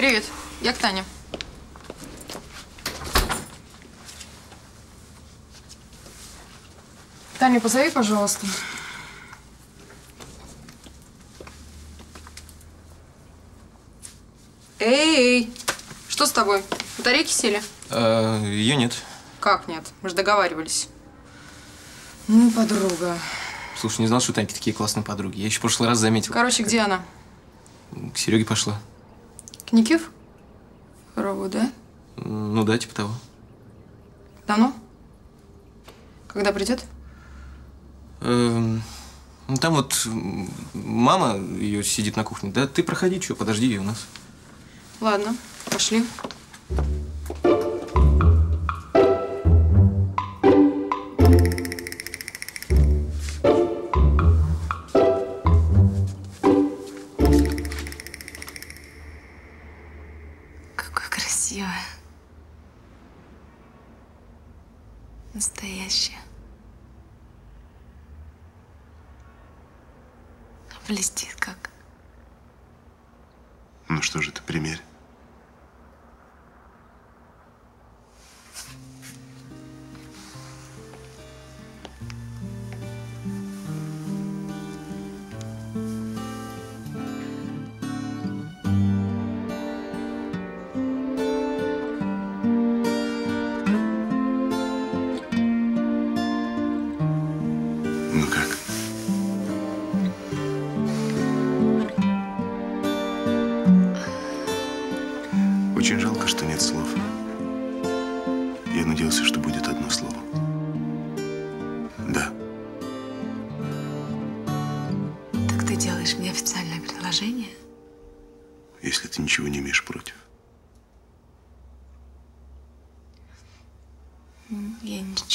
Привет, я к Тане. Таня, позови, пожалуйста. Эй, что с тобой? Батарейки сели? А, ее нет. Как нет? Мы же договаривались. Ну, подруга. Слушай, не знал, что у Таньки такие классные подруги. Я еще в прошлый раз заметил. Короче, где она? К Сереге пошла. Никиф? Рову, да? Ну да, типа того. Давно? Когда придет? Эм, ну, там вот мама ее сидит на кухне. Да ты проходи, что, подожди ее у нас. Ладно, пошли.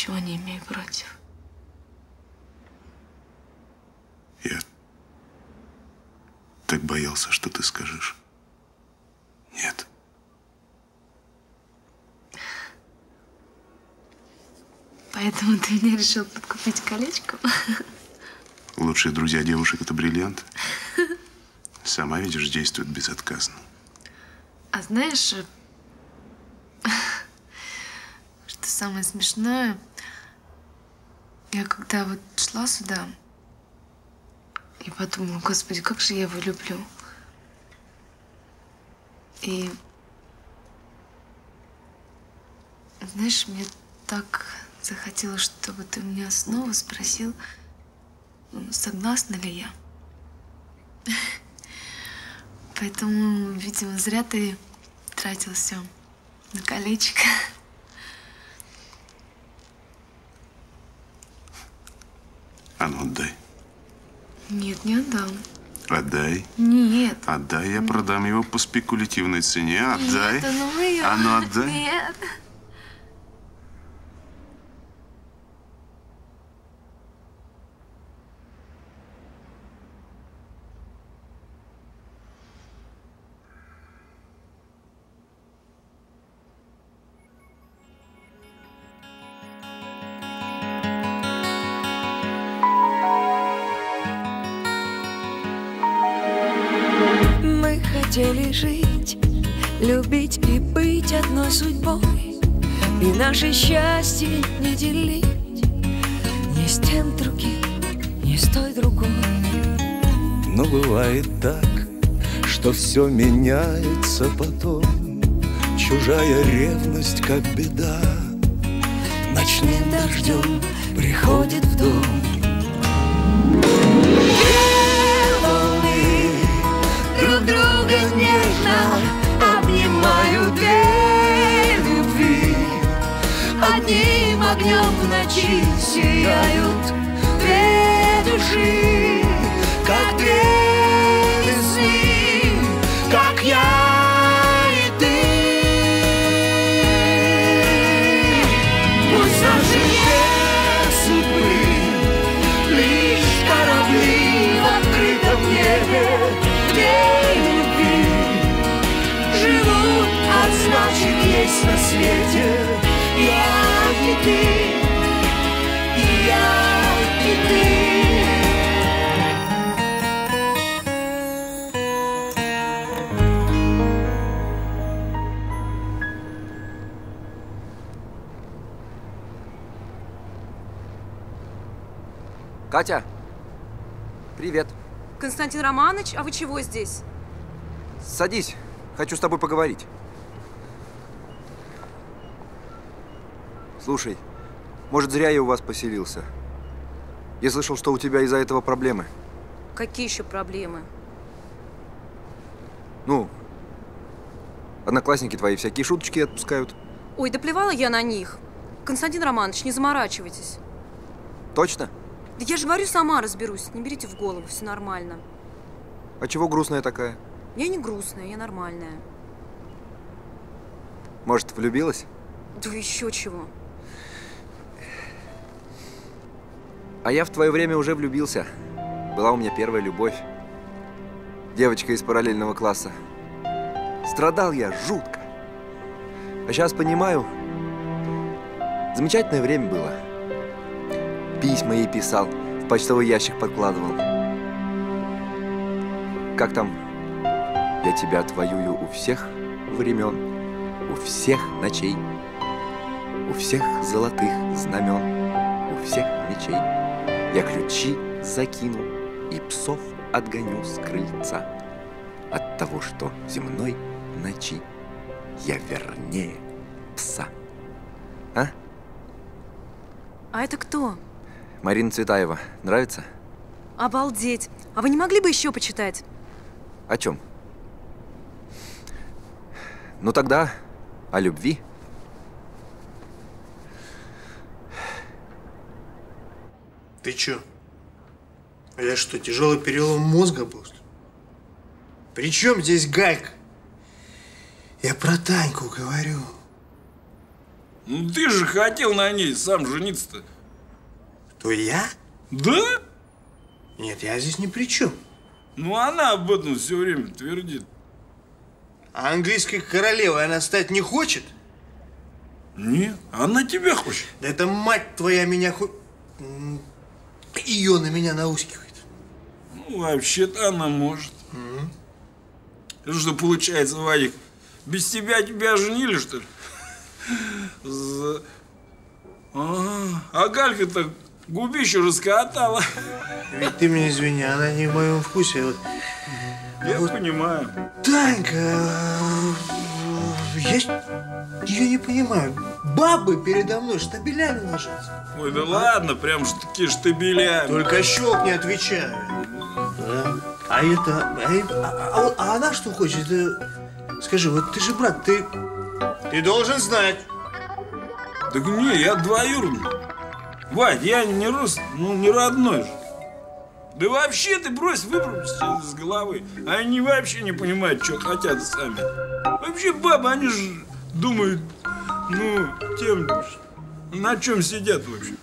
Ничего не имею против. Я так боялся, что ты скажешь. Нет. Поэтому ты мне решил подкупить колечко? Лучшие друзья девушек – это бриллиант. Сама видишь, действует безотказно. А знаешь, что самое смешное? Я когда вот шла сюда и подумала, господи, как же я его люблю. И знаешь, мне так захотелось, чтобы ты меня снова спросил, ну, согласна ли я. Поэтому, видимо, зря ты тратил все на колечко. А ну, отдай. Нет, не отдам. Отдай. Нет. Отдай, я продам его по спекулятивной цене. Отдай. Нет, ну вы- А ну, отдай. Нет. Все меняется потом. Чужая ревность, как беда. Ночным дождем приходит в дом. Две волны друг друга нежно обнимают. Две любви Одним огнем в ночи сияют. Две души Как две нас на свете. Я и ты, и я и ты. Катя, привет. Константин Романович, а вы чего здесь? Садись, хочу с тобой поговорить. Слушай, может, зря я у вас поселился. Я слышал, что у тебя из-за этого проблемы. Какие еще проблемы? Ну, одноклассники твои всякие шуточки отпускают. Ой, да плевала я на них. Константин Романович, не заморачивайтесь. Точно? Да я же говорю, сама разберусь. Не берите в голову, все нормально. А чего грустная такая? Я не грустная, я нормальная. Может, влюбилась? Да еще чего. А я в твое время уже влюбился. Была у меня первая любовь. Девочка из параллельного класса. Страдал я жутко. А сейчас понимаю, замечательное время было. Письма ей писал, в почтовый ящик подкладывал. Как там? Я тебя отвоюю у всех времен, у всех ночей, у всех золотых знамен, у всех мечей. Я ключи закину и псов отгоню с крыльца от того, что земной ночи я вернее пса. А? А это кто? Марина Цветаева. Нравится? Обалдеть. А вы не могли бы еще почитать? О чем? Ну тогда о любви. Ты чё? Я что, тяжелый перелом мозга был? При чем здесь Галька? Я про Таньку говорю. Ну ты же хотел на ней сам жениться-то. То я? Да? Нет, я здесь ни при чем. Ну она об этом все время твердит. А английской королевой она стать не хочет? Нет, она тебя хочет. Да это мать твоя меня хоть... Ее на меня наускивает. Ну, вообще-то она может. Это что получается, Вадик? Без тебя тебя женили, что ли? За- А, а Галька-то губищу раскатала. Ведь ты меня извини, она не в моем вкусе. Вот. Я вот понимаю. Танька, я ее не понимаю. Бабы передо мной штабелями ложатся. Ой, да ладно, прям ж таки штабелями. Только щелк не отвечаю. Да. А это... А, э- а- а а она что хочет? Скажи, вот ты же брат, ты... Ты должен знать. Так не, я двоюродный. Вадь, я не рос, ну не родной же. Да вообще ты брось, выбрось из головы. Они вообще не понимают, что хотят сами. Вообще бабы, они же думают, ну, тем, на чем сидят вообще.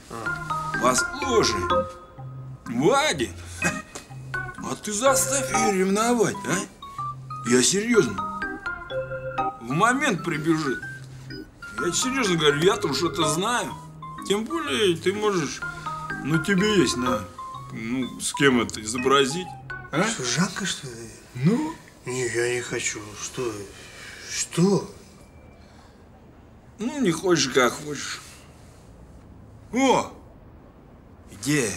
Послушай, Вадя, а ты заставь ее ревновать, а? Я серьезно. В момент прибежит. Я серьезно говорю, я-то уж это знаю. Тем более ты можешь, ну тебе есть на, ну с кем это изобразить. А? Что, Жанка, что ли? Ну? Не, я не хочу. Что? Что? Ну, не хочешь, как хочешь. О! Идея.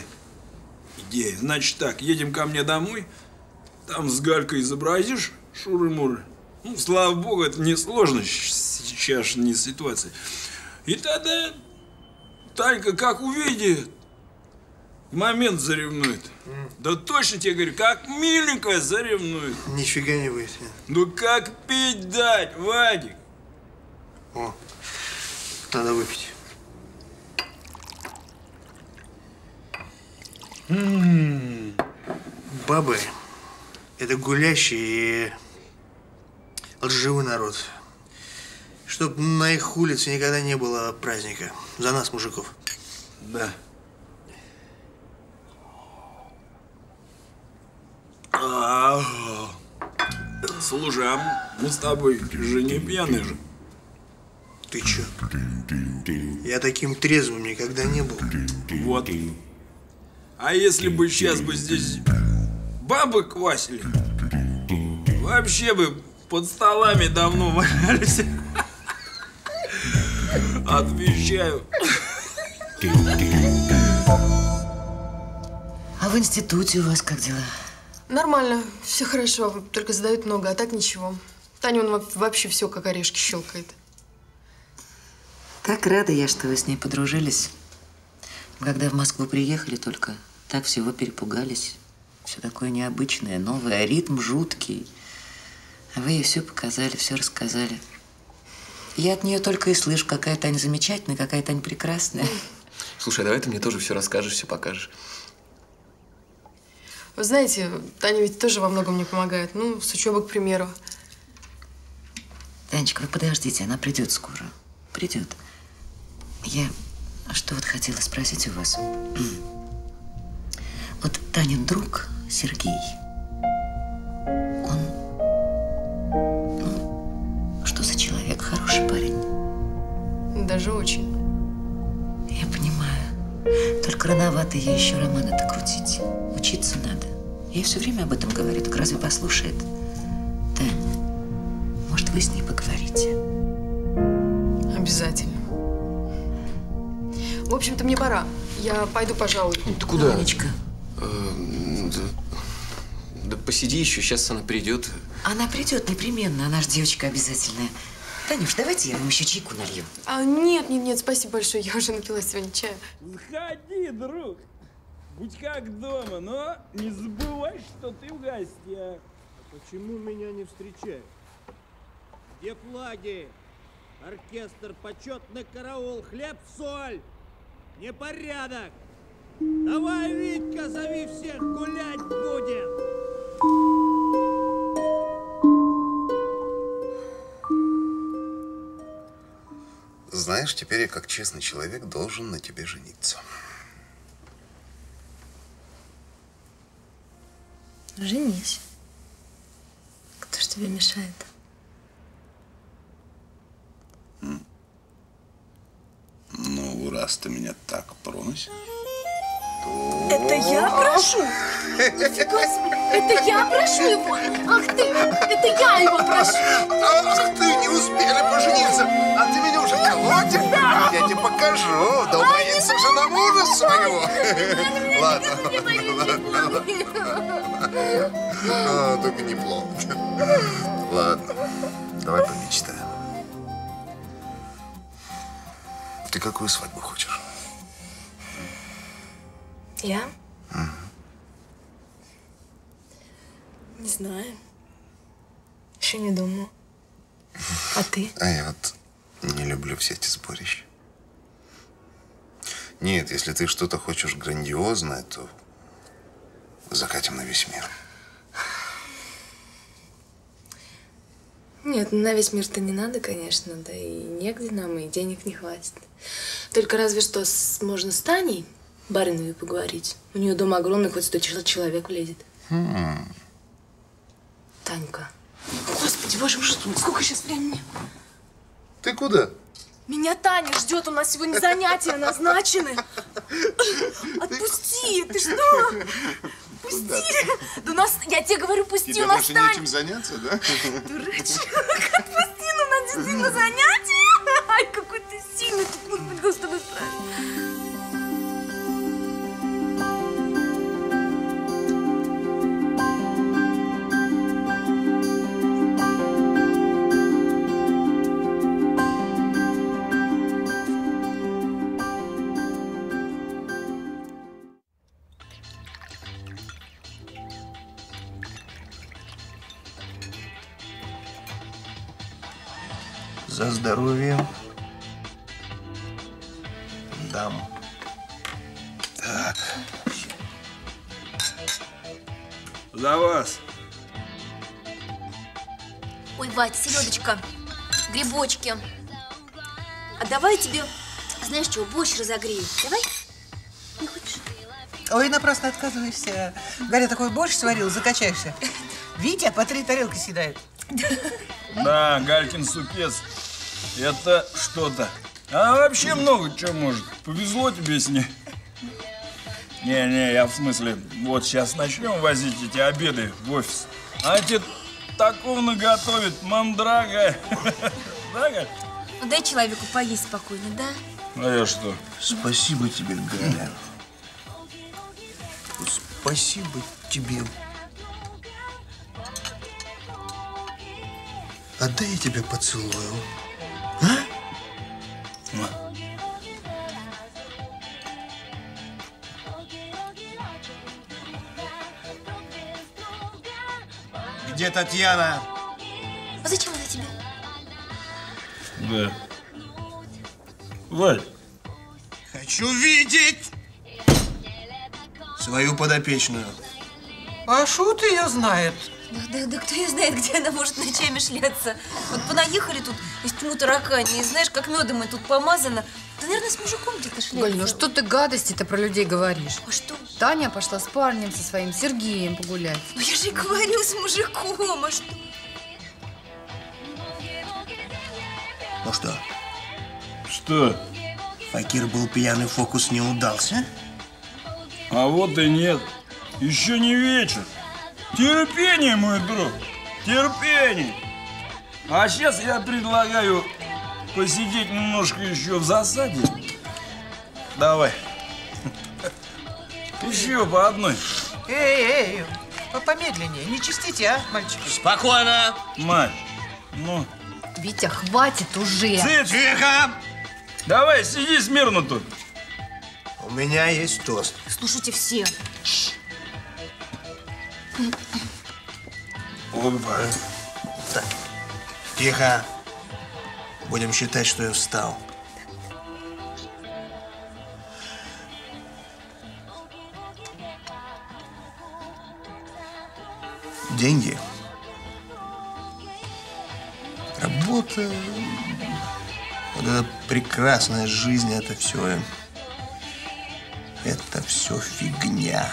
Идея. Значит так, едем ко мне домой, там с Галькой изобразишь шуры-муры. Ну, слава богу, это не сложно сейчас не ситуация. И тогда Танька как увидит, момент заревнует. Да точно тебе говорю, как миленькая заревнует. Нифига не будет. Ну как пить дать, Вадик? О, надо выпить. М, Бабы – это гулящий и лживый народ. Чтоб на их улице никогда не было праздника. За нас, мужиков. Да. А, мы с тобой же не пьяные же. Ты чё? Я таким трезвым никогда не был. Вот. А если бы сейчас бы здесь бабы квасили, вообще бы под столами давно валялись. Отвечаю. А в институте у вас как дела? Нормально, все хорошо, только задают много, а так ничего. Таня, он во- вообще все как орешки щелкает. Так рада я, что вы с ней подружились. Когда в Москву приехали только, так всего перепугались. Все такое необычное, новое, ритм жуткий. А вы ей все показали, все рассказали. Я от нее только и слышу, какая Таня замечательная, какая Таня прекрасная. Слушай, а давай ты мне тоже все расскажешь, все покажешь. Вы знаете, Таня ведь тоже во многом мне помогает. Ну, с учебы, к примеру. Танечка, вы подождите, она придет скоро. Придет. Я что вот хотела спросить у вас. Вот Танин друг Сергей, он, ну, что за человек? Хороший парень. Даже очень. Только рановато ей еще роман это крутить. Учиться надо. Ей все время об этом говорю, так разве послушает? Тань, может, вы с ней поговорите? Обязательно. В общем-то, мне пора. Я пойду, пожалуй. Ты куда? Танечка, Э, да, да посиди еще, сейчас она придет. она придет непременно, она же девочка обязательная. Танюш, давайте я вам еще чайку налью. А, нет, нет, нет, спасибо большое. Я уже напилась сегодня чая. Заходи, друг. Будь как дома, но не забывай, что ты в гостях. Почему меня не встречают? Где флаги? Оркестр, почетный караул, хлеб, соль! Непорядок! Давай, Витька, зови всех, гулять будем! Знаешь, теперь я, как честный человек, должен на тебе жениться. Женись. Кто ж тебе мешает? Ну, раз ты меня так просишь, Это я прошу? Нифига себе, это я прошу его? Ах ты, это я его прошу. Ах ты, не успели пожениться, а ты меня уже колотишь? Да. Я тебе покажу, да убоится жена мужа своего. Ладно, ладно, А, Только неплохо. Ладно, давай помечтаем. Ты какую свадьбу хочешь? Я? Не знаю. Еще не думаю. А ты? А я вот не люблю все эти сборища. Нет, если ты что-то хочешь грандиозное, то закатим на весь мир. Нет, ну на весь мир-то не надо, конечно, да и негде нам, и денег не хватит. Только разве что с- можно с Таней Бариновой поговорить. У нее дом огромный, хоть сто чел- человек влезет. Хм. Танька. Господи, боже мой, сколько сейчас времени? Ты куда? Меня Таня ждет, у нас сегодня занятия назначены. Отпусти, ты что? Пусти. Да у нас, я тебе говорю, пусти, у нас Таня. заняться, да? Дурачок, отпусти, ну у нас действительно занятия. Ай, какой ты сильный, тут может быть Господи справится. За здоровье. Дам. Так. За вас. Ой, Вать, селедочка, грибочки. А давай тебе, знаешь что, борщ разогрею. Давай? Не хочешь? Ой, напрасно отказываешься. Галя такой борщ сварил, закачаешься. Витя по три тарелки съедает. Да, Галькин супец. Это что-то. Она вообще много чего может. Повезло тебе с ней. Не-не, я в смысле, вот сейчас начнем возить эти обеды в офис. А тебе такого наготовит, мандрага. Да, Галь? Ну дай человеку поесть спокойно, да? А я что? Спасибо тебе, Галя. Спасибо тебе. Отдай я тебя поцелую. А? Где Татьяна? А зачем она тебе? Да. Валь, Хочу видеть свою подопечную. А шут ее знает. Да, да, да кто ее знает, где она может ночами шляться. Вот понаехали тут из тьму таракани, и знаешь, как медом и тут помазано. Да, наверное, с мужиком где-то шляется. Галь, ну что ты гадости-то про людей говоришь? А что? Таня пошла с парнем со своим Сергеем погулять. Ну я же и говорю с мужиком, а что? Ну что, что? Факир был пьяный, фокус не удался? А вот и нет. Еще не вечер. Терпение, мой друг. Терпение. А сейчас я предлагаю посидеть немножко еще в засаде. Давай. Еще по одной. Эй, эй, по- помедленнее, не чистите, а, мальчики? Спокойно. Мать, ну, Витя, хватит уже. Цыц! Тихо! Давай, сиди смирно тут. У меня есть тост. Слушайте все. Опа. Так, тихо. Будем считать, что я встал. Деньги. Работа. Вот эта прекрасная жизнь, это все... Это все фигня.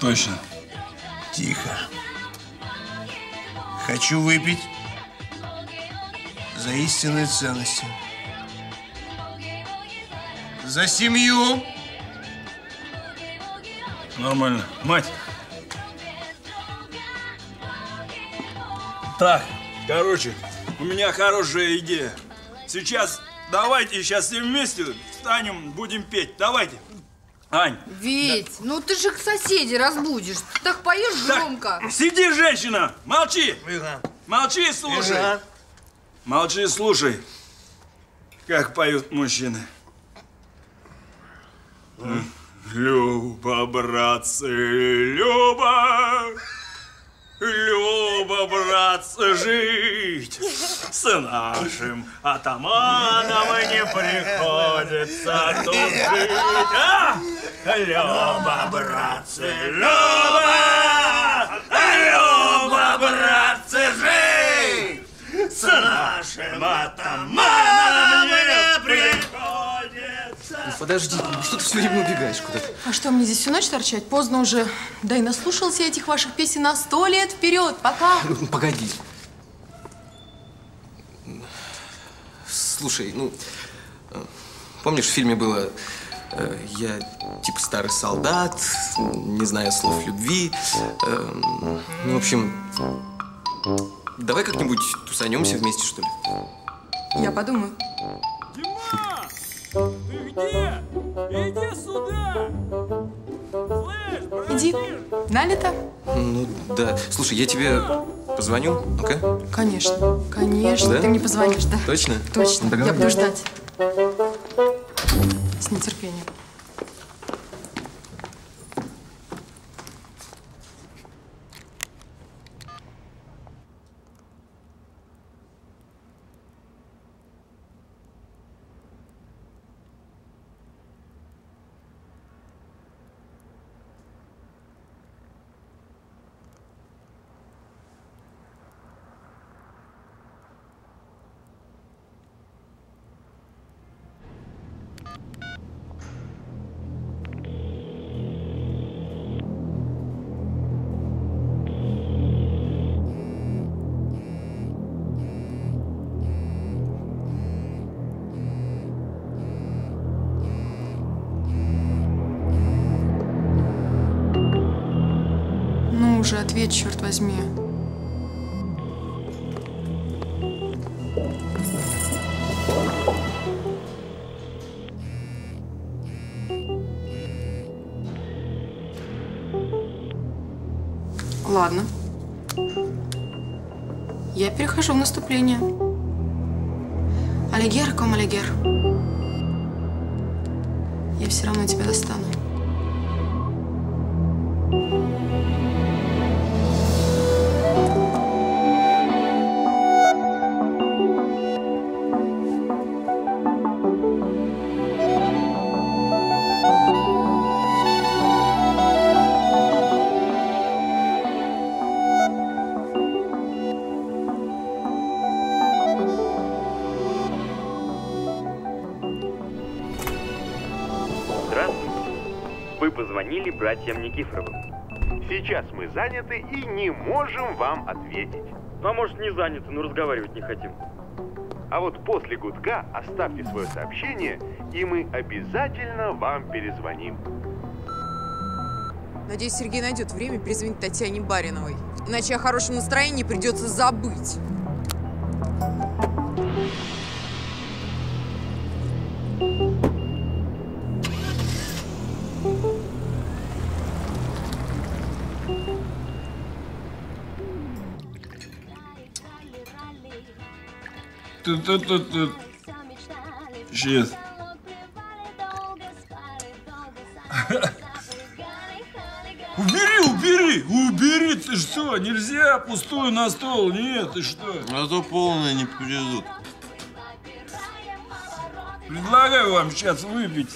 Точно. Тихо. Хочу выпить за истинные ценности. За семью. Нормально. Мать. Так, короче, у меня хорошая идея. Сейчас давайте сейчас все вместе встанем, будем петь. Давайте. Ань, Вить, ну ты же соседей разбудишь. Ты так поешь громко. сиди, женщина, молчи. Молчи и слушай. Ага. Молчи и слушай, как поют мужчины. Люба, братцы, Люба, Люба, братцы, жить с нашим атаманом не приходится тут жить. А? Люба, братцы, Люба, Люба, братцы, жить с нашим атаманом не приходится. Ну, подожди, ну что ты все время убегаешь куда-то? А что, мне здесь всю ночь торчать? Поздно уже. Да и наслушался я этих ваших песен на сто лет вперед. Пока. Ну, погоди. Слушай, ну, э, помнишь, в фильме было э, «Я типа старый солдат, не знаю слов любви». э, ну, в общем, давай как-нибудь тусанемся вместе, что ли? Я подумаю. Ты где? Иди сюда! Иди. Налито? Ну, да. Слушай, я тебе позвоню, ну-ка. Конечно. Конечно. Да? Ты мне позвонишь, да? Точно? Точно. Ну, Я буду ждать. С нетерпением. Ну уже, ответь, черт возьми. Ладно. Я перехожу в наступление. Алигер, ком Алигер. Я все равно тебя достану. Братьям Никифоровым. Сейчас мы заняты и не можем вам ответить. А может, не заняты, но разговаривать не хотим. А вот после гудка оставьте свое сообщение, и мы обязательно вам перезвоним. Надеюсь, Сергей найдет время перезвонить Татьяне Бариновой. Иначе о хорошем настроении придется забыть. Сейчас. Убери, убери, убери, ты что? Нельзя пустую на стол, нет, ты что? А то полные не придут. Предлагаю вам сейчас выпить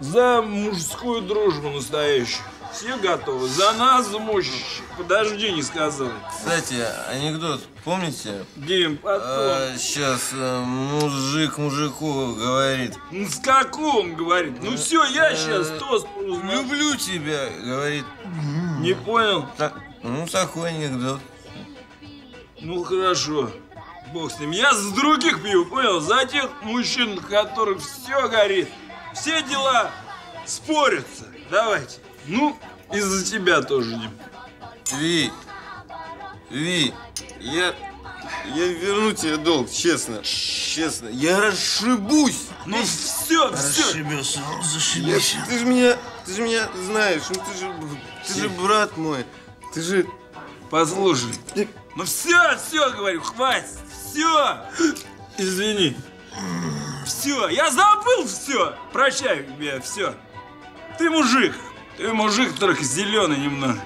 за мужскую дружбу настоящую. Все готовы? За нас, за мощь. Подожди, не сказал. Кстати, анекдот, помните? Дим, потом. сейчас мужик мужику говорит. Ну, с каком, говорит? Ну все, я сейчас тост Люблю тебя, говорит. Не понял? Ну, такой анекдот. Ну хорошо. Бог с ним. Я с других пью, понял? За тех мужчин, у которых все горит. Все дела спорятся. Давайте. Ну, и за тебя тоже, Дим. Ви, Ви, я, я верну тебе долг, честно, честно. Я расшибусь. Ну все, все. Расшибется, он Я- зашибись. ты же меня, ты же меня знаешь, ну ты же, ты же брат мой, ты же... Послушай. Ну все, все, говорю, хватит. Все. Извини. Все, я забыл все. Прощай тебе, все. Ты мужик. Ты мужик, только зеленый немного.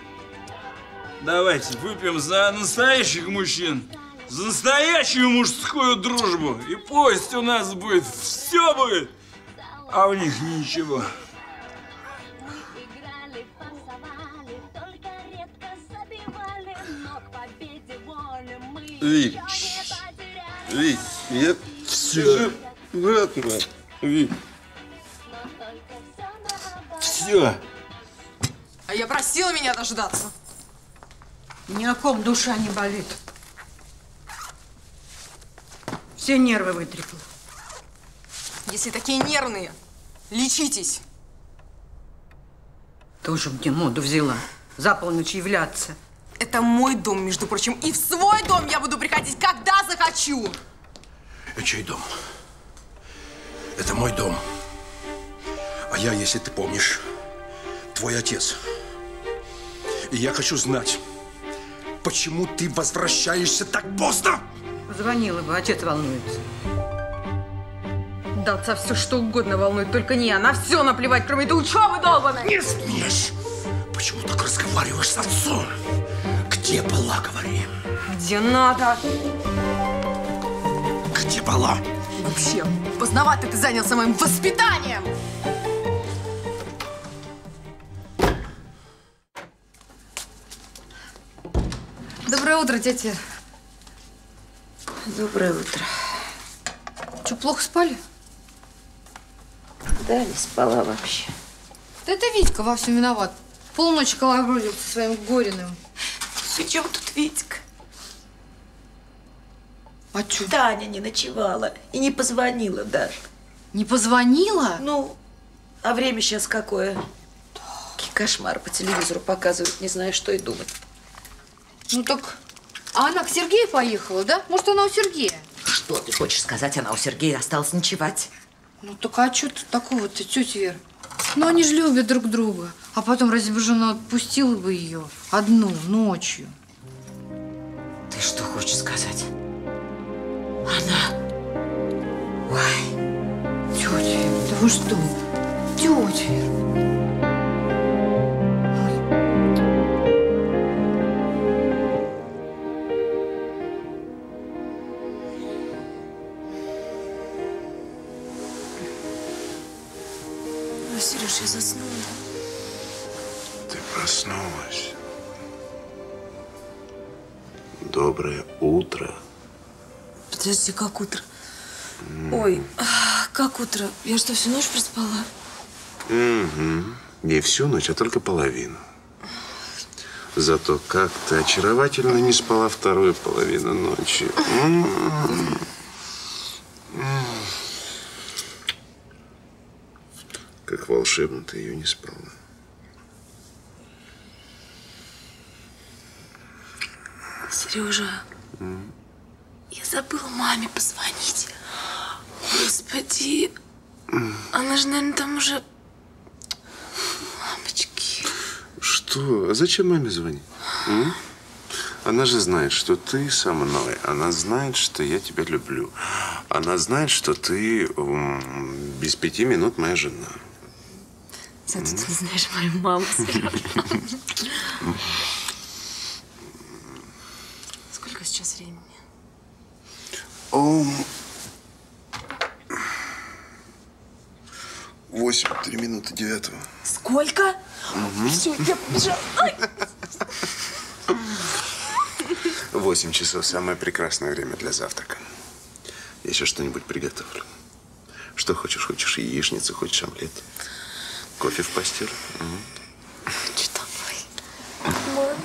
Давайте выпьем за настоящих мужчин. За настоящую мужскую дружбу. И пусть у нас будет все будет, а у них ничего. Ви, Ви, я... Все. Брат мой, Ви. Все. А я просила меня дождаться. Ни о ком душа не болит. Все нервы вытряхнул. Если такие нервные, лечитесь. Тоже мне моду взяла. За полночь являться. Это мой дом, между прочим. И в свой дом я буду приходить, когда захочу. Это чей дом? Это мой дом. А я, если ты помнишь, твой отец. И я хочу знать, почему ты возвращаешься так поздно? Звонила бы, отец волнуется. Да отца все что угодно волнует, только не она. Все наплевать, кроме этой учебы долбаной. Не смеешь! Почему так разговариваешь с отцом? Где была, говори? Где надо. Где была? Вообще, поздновато ты занялся моим воспитанием. Доброе утро, тетя. Доброе утро. Че, плохо спали? Да, не спала вообще. Да это Витька во всем виноват. Полночи колобродил со своим Гориным. При чем тут Витька? А чё? Таня не ночевала и не позвонила даже. Не позвонила? Ну, а время сейчас какое? Кошмар по телевизору показывают, не знаю, что и думать. Ну так, а она к Сергею поехала, да? Может, она у Сергея? Что ты хочешь сказать? Она у Сергея осталась ночевать. Ну так а что тут такого-то, тетя Вера? Ну они же любят друг друга. А потом, разве бы жена отпустила бы ее одну ночью? Ты что хочешь сказать? Она... Ой, Тетя Вера, да вы что? Тетя Вера. Подожди, как утро? Ой, как утро? Я что, всю ночь проспала? Угу. Не всю ночь, а только половину. Зато как ты очаровательно не спала вторую половину ночи. М. М. Как волшебно ты ее не спала. Сережа, М. я забыла маме позвонить. Господи, она же, наверное, там уже... Мамочки. Что? А зачем маме звонить? М? Она же знает, что ты со мной. Она знает, что я тебя люблю. Она знает, что ты без пяти минут моя жена. Зато ты знаешь мою маму, Сережа. Сколько сейчас времени? О, Восемь, три минуты девятого. Сколько? Мгм. Все, я побежала. Восемь часов – самое прекрасное время для завтрака. Я сейчас что-нибудь приготовлю. Что хочешь? Хочешь яичницу, хочешь омлет? Кофе в постель? Что давай? Мама.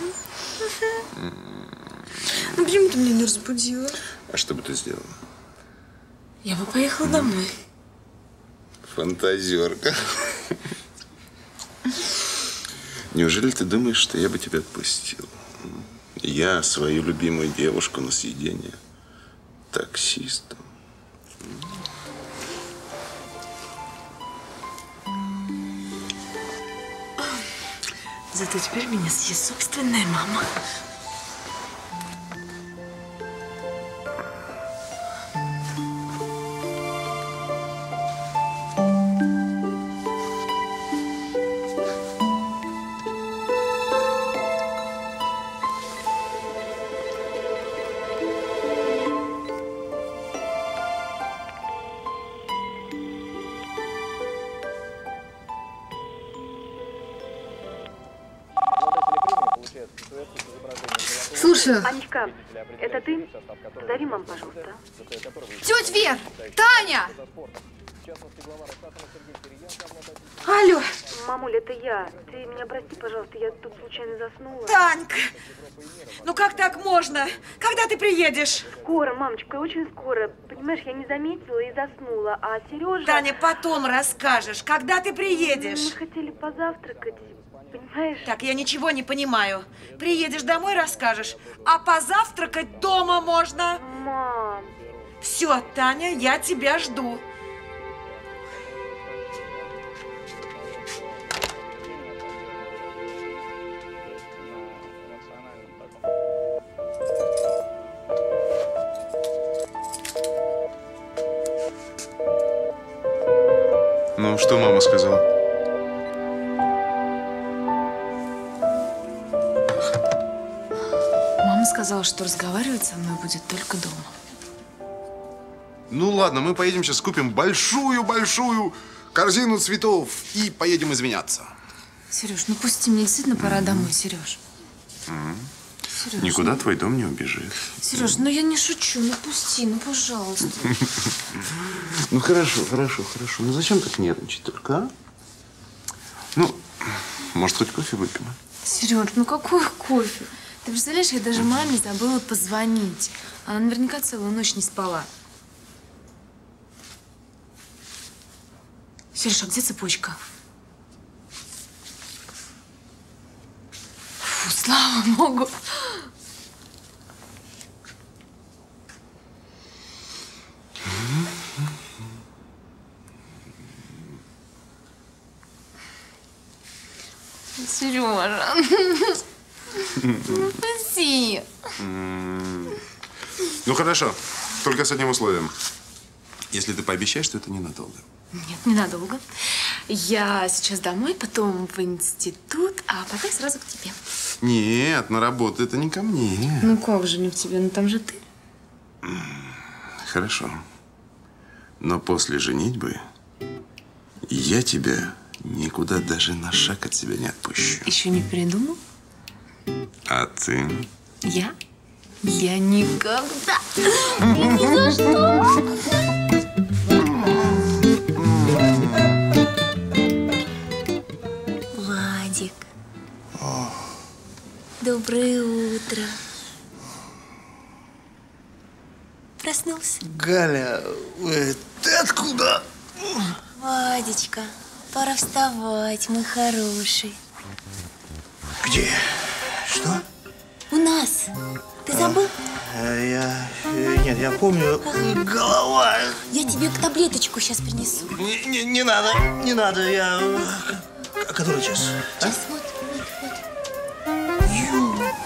Ну почему ты меня не разбудила? А что бы ты сделала? Я бы поехала домой. Фантазерка. Неужели ты думаешь, что я бы тебя отпустил? Я свою любимую девушку на съедение таксистом. Зато теперь меня съест собственная мама. Слушаю. Анечка, это ты? Позови мам, пожалуйста. Тетя Вер! Таня! Алло. Мамуль, это я. Ты меня прости, пожалуйста, я тут случайно заснула. Танька! Ну как так можно? Когда ты приедешь? Скоро, мамочка, очень скоро. Понимаешь, я не заметила и заснула. А Сережа... Таня, потом расскажешь. Когда ты приедешь? Мы хотели позавтракать, понимаешь? Так, я ничего не понимаю. Приедешь домой, расскажешь. А позавтракать дома можно. Мам. Все, Таня, я тебя жду. Ну, что мама сказала? Мама сказала, что разговаривать со мной будет только дома. Ну ладно, мы поедем сейчас купим большую-большую корзину цветов и поедем извиняться. Сереж, ну пусти, мне действительно пора домой, Сереж. М. Сереж, Никуда твой дом не убежит. Сереж, ну я не шучу, ну пусти, ну пожалуйста. Ну хорошо, хорошо, хорошо. Ну зачем так нервничать только, а? Ну, может, хоть кофе выпьем? а? Сереж, ну какой кофе? Ты представляешь, я даже маме забыла позвонить. Она наверняка целую ночь не спала. Сереж, а где цепочка? Фу, слава богу. Сережа. Спаси. М. Ну хорошо, только с одним условием. Если ты пообещаешь, что это ненадолго. Нет, ненадолго. Я сейчас домой, потом в институт, а потом сразу к тебе. Нет, на работу это не ко мне. Ну как же не к тебе? Ну там же ты. Хорошо. Но после женитьбы я тебя никуда даже на шаг от себя не отпущу. Еще не придумал? А ты? Я? Я никогда. Ни за что. Вадик. Доброе утро. Проснулся? Галя, э, ты откуда? Вадечка, пора вставать, мой хороший. Где? Что? У нас. Ты забыл? Э, Я... э, Нет, я помню. Голова. Я тебе таблеточку сейчас принесу. Не, не, не надо, не надо, я... А который час? Сейчас вот, вот, вот.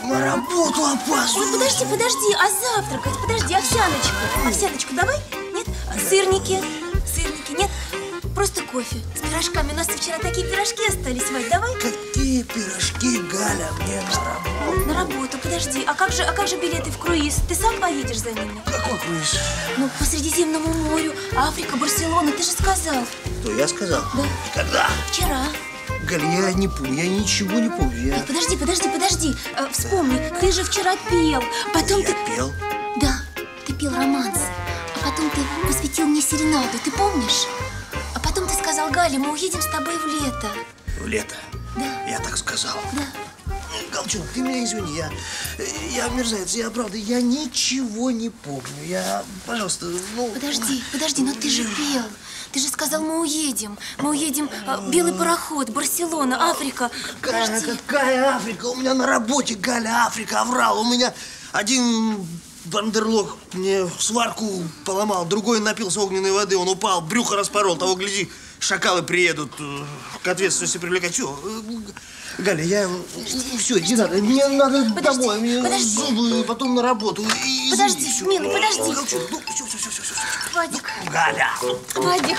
На работу опаздываю. Ой, подожди, подожди, а завтракать? Подожди, овсяночку. Овсяночку давай? Нет? А Сырники? Сырники, нет? Просто кофе с пирожками. У нас вчера такие пирожки остались, Вадь, давай? Какие пирожки, Галя, мне на работу. На работу, подожди. А как же, а как же билеты в круиз? Ты сам поедешь за ними? Какой круиз? Ну, по Средиземному морю, Африка, Барселона, ты же сказал. Что, я сказал? Да. Когда? Вчера. Галя, я не помню, я ничего не помню. Я Нет, подожди, подожди, подожди. Э, вспомни, ты же вчера пел. Потом ты... пел. Да, ты пел романс. А потом ты посвятил мне серенаду, ты помнишь? А потом ты сказал, Галя, мы уедем с тобой в лето. В лето. Да. Я так сказал. Да. Галчонок, ты меня извини, я, я мерзавец, я правда, я ничего не помню. Я, пожалуйста, ну... Подожди, подожди, но ты же пел. Ты же сказал, мы уедем. Мы уедем. э, белый пароход, Барселона, Африка. Какая, какая Африка? У меня на работе Галя Африка оврал. У меня один бандерлог мне сварку поломал, другой напился огненной воды, он упал, брюхо распорол, того гляди, шакалы приедут э, к ответственности привлекать. Все, Галя, я... Все, не надо, мне надо домой, мне подожди. зубы, потом на работу. И- Подожди, извини, всё. Мила, подожди. Ну, все, все, все, все, все. Вадик, Галя, Вадик.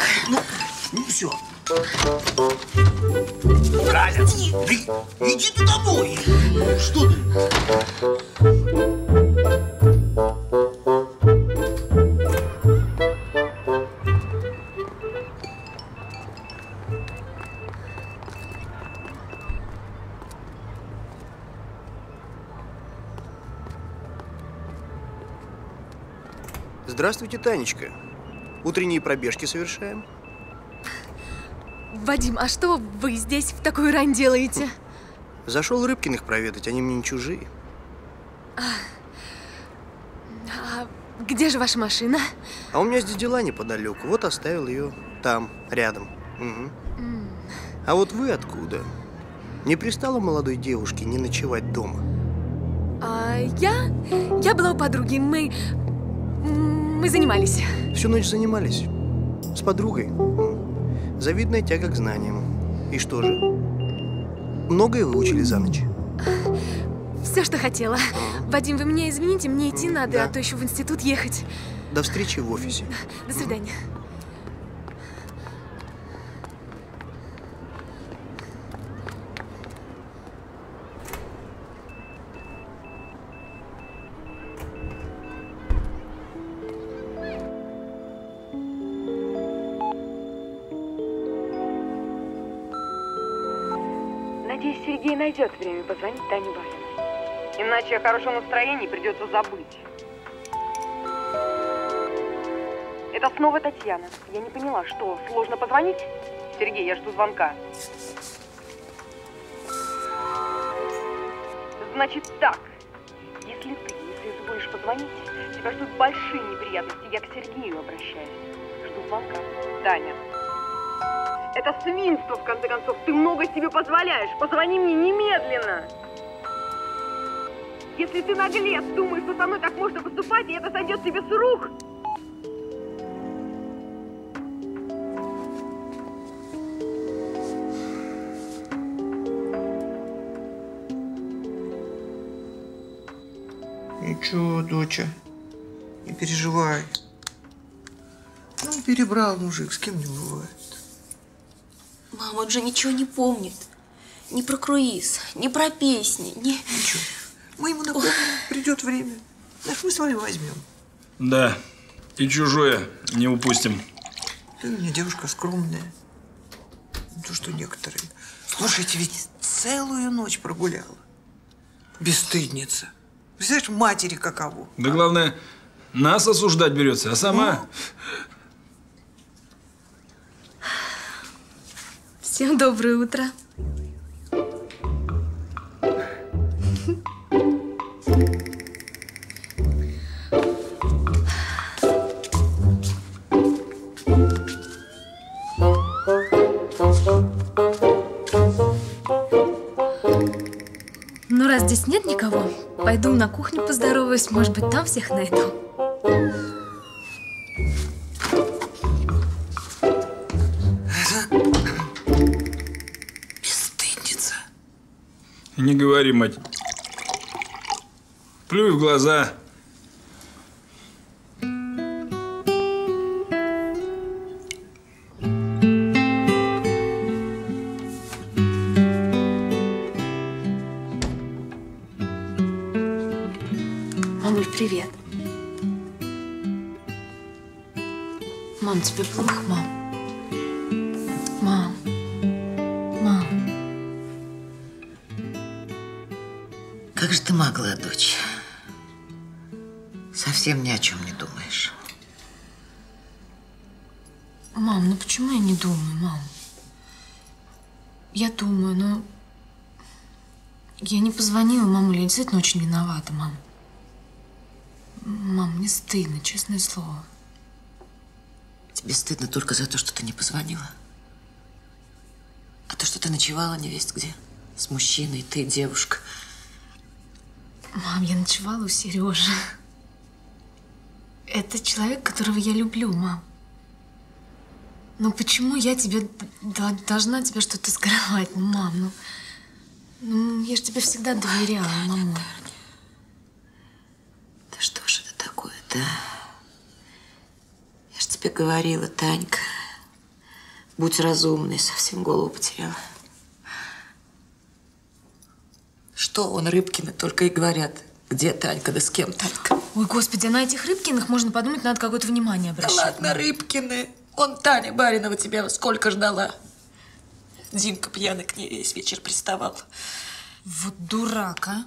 ну все. Галя, ты иди ты домой. Что ты? Здравствуйте, Танечка. Утренние пробежки совершаем. Вадим, а что вы здесь в такую рань делаете? Зашел Рыбкиных проведать, они мне не чужие. А где же ваша машина? А у меня здесь дела неподалеку. Вот оставил ее там, рядом. Мгм. А вот вы откуда? Не пристало молодой девушке не ночевать дома? А я... Я была у подруги. Мы... Мы занимались. Всю ночь занимались. С подругой. Завидная тяга к знаниям. И что же? Многое выучили за ночь. Все, что хотела. Вадим, вы меня извините, мне идти надо, а то еще в институт ехать. До встречи в офисе. До свидания. Найдет время позвонить Тане Бариной. Иначе о хорошем настроении придется забыть. Это снова Татьяна. Я не поняла, что, сложно позвонить? Сергей, я жду звонка. Значит так, если ты не соизволишь позвонить, тебя ждут большие неприятности. Я к Сергею обращаюсь. Жду звонка. Таня. Это свинство, в конце концов. Ты много себе позволяешь. Позвони мне немедленно. Если ты наглец, думаешь, что со мной так можно поступать, и это сойдет тебе с рук, Ничего, доча, не переживай. Ну, перебрал мужик, с кем не бывает. Мама, он же ничего не помнит. Ни про круиз, ни про песни, ни... Ничего. Мы ему напомним, придет время. Знаешь, мы с вами возьмем. Да, и чужое не упустим. Ты у меня девушка скромная. Не то, что некоторые. Слушайте, ведь целую ночь прогуляла. Бесстыдница. Представляешь, матери каково. Да главное, нас осуждать берется, а сама... Всем доброе утро. Ну, раз здесь нет никого, пойду на кухню поздороваюсь, может быть, там всех найду. Не говори, мать. Плюй в глаза. Мамуль, привет. Мам, тебе плохо, мам? Совсем ни о чем не думаешь. Мам, ну почему я не думаю, мам? Я думаю, но... Я не позвонила, мамуле, я действительно очень виновата, мам. Мам, мне стыдно, честное слово. Тебе стыдно только за то, что ты не позвонила? А то, что ты ночевала не весть где? С мужчиной, ты девушка. Мам, я ночевала у Сережи. Это человек, которого я люблю, мам. Но почему я тебе должна тебе что-то скрывать? Ну, мам, ну, ну я же тебе всегда доверяла, мама. Да что ж это такое-то? Я ж тебе говорила, Танька, будь разумной, совсем голову потеряла. Что он, Рыбкины, только и говорят, где Танька, да с кем Танька. Ой, господи, а на этих Рыбкиных можно подумать, надо какое-то внимание Да обращать. ладно, Рыбкины, он Таня Баринова тебя сколько ждала. Димка пьяный к ней весь вечер приставал. Вот дурак, а.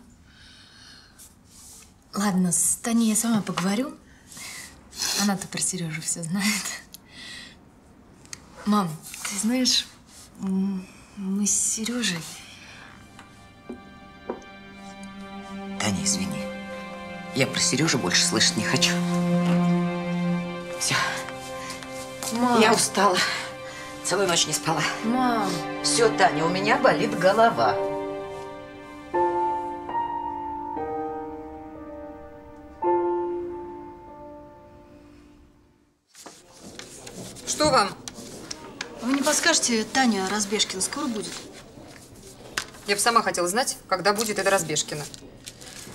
Ладно, с Таней я сама поговорю. Она-то про Сережу все знает. Мам, ты знаешь, мы с Сережей... Таня, извини. Я про Сережу больше слышать не хочу. Все. Мам. Я устала. Целую ночь не спала. Мам. Все, Таня, у меня болит голова. Что вам? Вы не подскажете, Таня Разбежкина скоро будет? Я бы сама хотела знать, когда будет эта Разбежкина.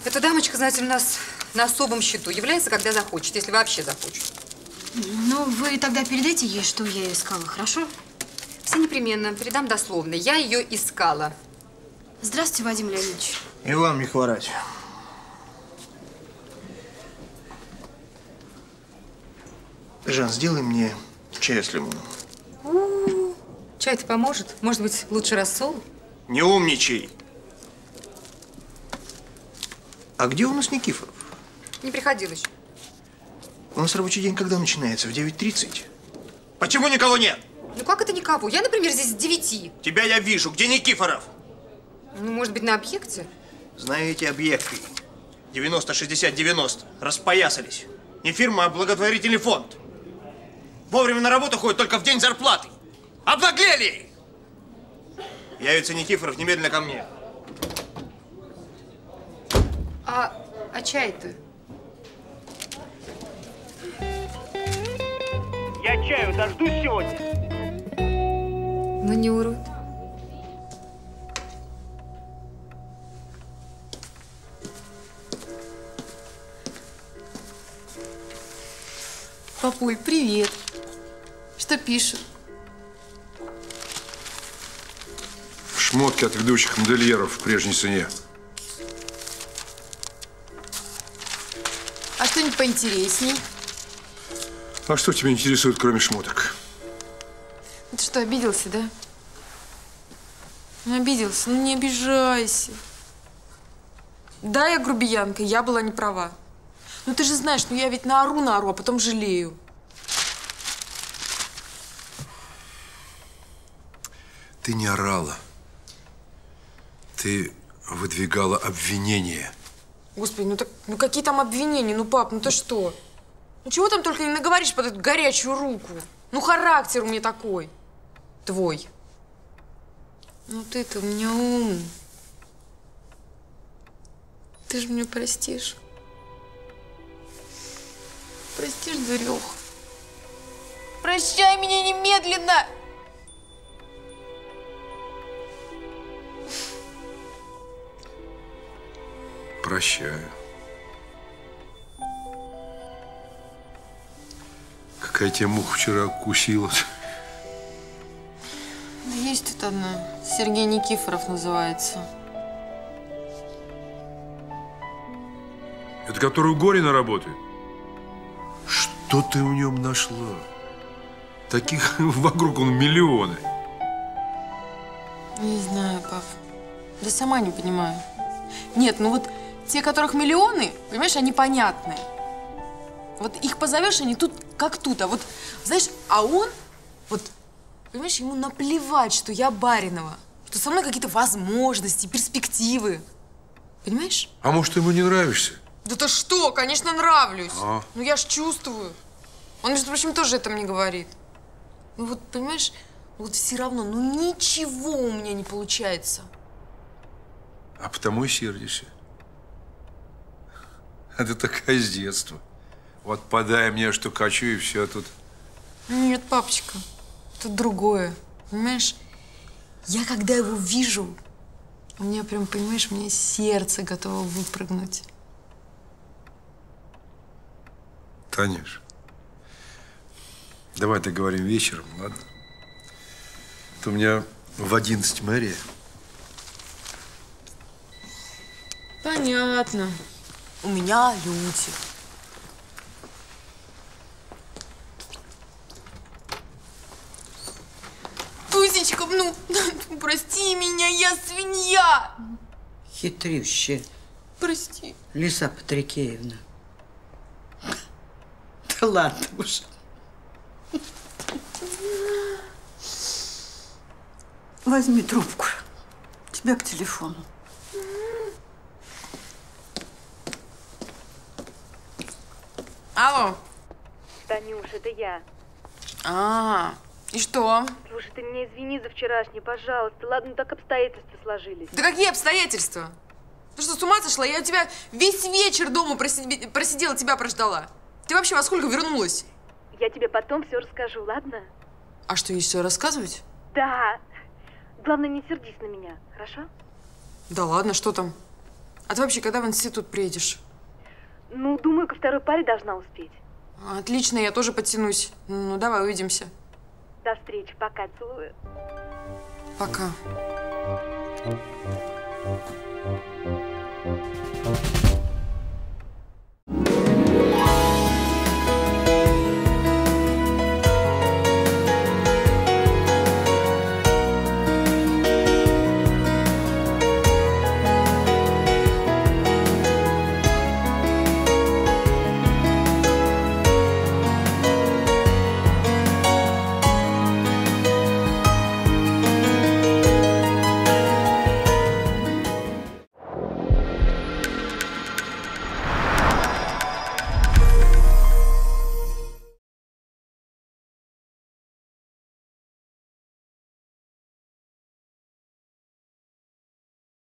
Эта дамочка, знаете, у нас на особом счету. Является, когда захочет, если вообще захочет. Ну, вы тогда передайте ей, что я искала, хорошо? Все непременно. Передам дословно. Я ее искала. Здравствуйте, Вадим Леонидович. И вам не хворать. Жан, сделай мне чай с лимоном. Чай-то поможет. Может быть, лучше рассол? Не умничай. А где у нас Никифоров? Не приходил еще. У нас рабочий день когда начинается? В 9.30. Почему никого нет? Ну как это никого? Я, например, здесь с девяти. Тебя я вижу. Где Никифоров? Ну, может быть, на объекте? Знаю эти объекты. 90-60-90. Распоясались. Не фирма, а благотворительный фонд. Вовремя на работу ходят только в день зарплаты. Обнаглели! Явится Никифоров немедленно ко мне. А, а чай-то? Я чаю дождусь сегодня. Ну не урод. Папуль, привет. Что пишут? Шмотки от ведущих модельеров в прежней цене. А что-нибудь поинтересней? А что тебя интересует, кроме шмоток? Ну, Ты что, обиделся, да? Ну, обиделся. Ну, не обижайся. Да, я грубиянка, я была не права. Ну, ты же знаешь, ну я ведь наору, наору, а потом жалею. Ты не орала. Ты выдвигала обвинения. Господи, ну так, ну какие там обвинения? Ну, пап, ну ты что? Ну чего там только не наговоришь под эту горячую руку? Ну, характер у меня такой. Твой. Ну, ты-то у меня ум. Ты же меня простишь. Простишь, дурех. Прощай меня немедленно! Прощаю. Какая тебя муха вчера укусила? Да есть тут одна. Сергей Никифоров называется. Это который у Горина работает? Что ты в нем нашла? Таких вокруг он миллионы. Не знаю, пап. Да сама не понимаю. Нет, ну вот те, которых миллионы, понимаешь, они понятные. Вот их позовешь, они тут как тут. А вот, знаешь, а он, вот, понимаешь, ему наплевать, что я Баринова. Что со мной какие-то возможности, перспективы. Понимаешь? А может, ты ему не нравишься? Да то что, конечно, нравлюсь. А? Ну я ж чувствую. Он, между прочим, тоже это мне говорит. Ну вот, понимаешь, вот все равно, ну ничего у меня не получается. А потому и сердишься. А ты такая с детства. Вот подай мне, что хочу, и все тут. Нет, папочка, тут другое. Понимаешь, я когда его вижу, у меня прям, понимаешь, у меня сердце готово выпрыгнуть. Танюш, давай договорим вечером, ладно? То у меня в 11 мэрия. Понятно. У меня люди. Тусечка, ну, прости меня, я свинья. Хитрющая. Прости. Лиса Патрикеевна. Да ладно уж. Возьми трубку. Тебя к телефону. Алло. Танюш, это я. А, и что? Слушай, ты меня извини за вчерашнее, пожалуйста. Ладно, так обстоятельства сложились. Да какие обстоятельства? Ты что, с ума сошла? Я у тебя весь вечер дома проси- просидела, тебя прождала. Ты вообще во сколько вернулась? Я тебе потом все расскажу, ладно? А что, есть все рассказывать? Да. Главное, не сердись на меня, хорошо? Да ладно, что там? А ты вообще когда в институт приедешь? Ну, думаю, ко второй паре должна успеть. Отлично, я тоже подтянусь. Ну, давай, увидимся. До встречи, пока, целую. Пока. Thank you.